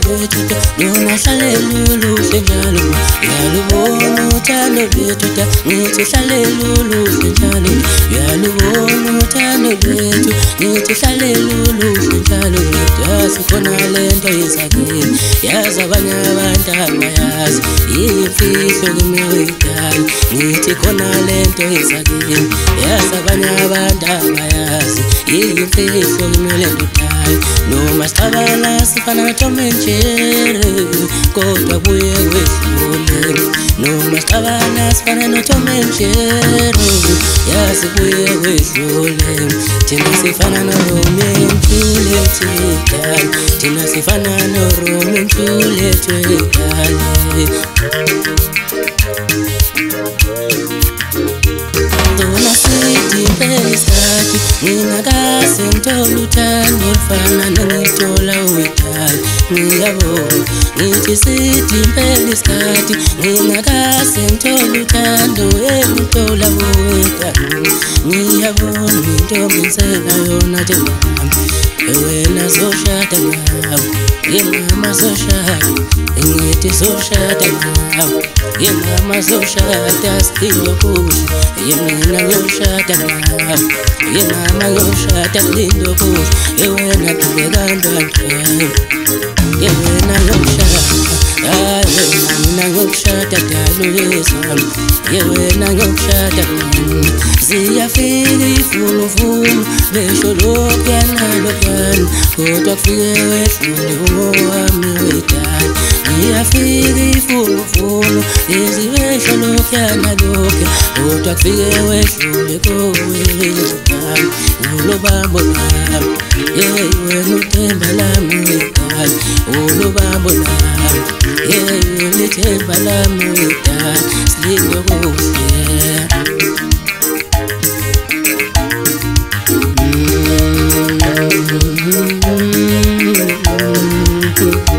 bethuta ngingahlalelulufe njalo uyalubona uthando bethuta ngithihlalelulufe njalo uyalubona uthando bethu ngithihlalelulufe njalo yasikhona le nto yizakeni yazi abanye abantu amayazi yimfihlo kimiyoyidala ngithi khona le nto yizakeni yazi abanye abantu amayazi yimfihlo kimiyolendoda nomasitabala sifana nothomenjere kodwa buye wedlule nomasitabala sifana nothomenjere yazi buye wedlule thina sifana noromentuletekale thina sifana noromentuletekale thank you tolu tan yen fana nangi tola wital uyabona ngithi sidimpela isikhathi ngingakase ntola uthando emutola wuweta ngiyabona intombenzeka yona temama ewena zoshada nawe yemama zoshada ngithi zoshada nawe yemama zoshada sindokuhle yemina yoshada nawe yemama yoshada lindokuhle ewena tubekandaa we yena ngusha yawe mina ngokushada daluyisana yewena ngokushada ziyafika ifunufuno besho lokuyana lokuyana kodwa kufike wefunde owami wekhaya ngiyafika ifunufunu izibesho lokuyana lokuya kodwa kufike wefunde kowelekhaya nolobambo lami yeyiwena uthemba lami wekhaya olobambo lami yeyiwena ithemba lami wekhaya silingokuz you.